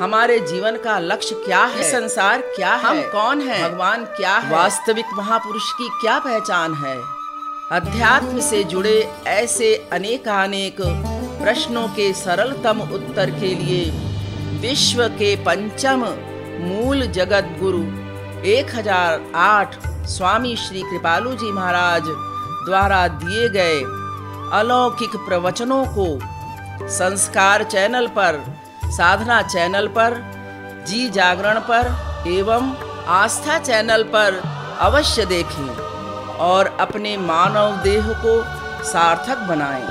हमारे जीवन का लक्ष्य क्या है? संसार क्या है? हम कौन है? भगवान क्या है? वास्तविक महापुरुष की क्या पहचान है? अध्यात्म से जुड़े ऐसे अनेकानेक प्रश्नों के सरलतम उत्तर के लिए विश्व के पंचम मूल जगत गुरु 1008 स्वामी श्री कृपालु जी महाराज द्वारा दिए गए अलौकिक प्रवचनों को संस्कार चैनल पर साधना चैनल पर, जी जागरण पर एवं आस्था चैनल पर अवश्य देखें और अपने मानव देह को सार्थक बनाएँ।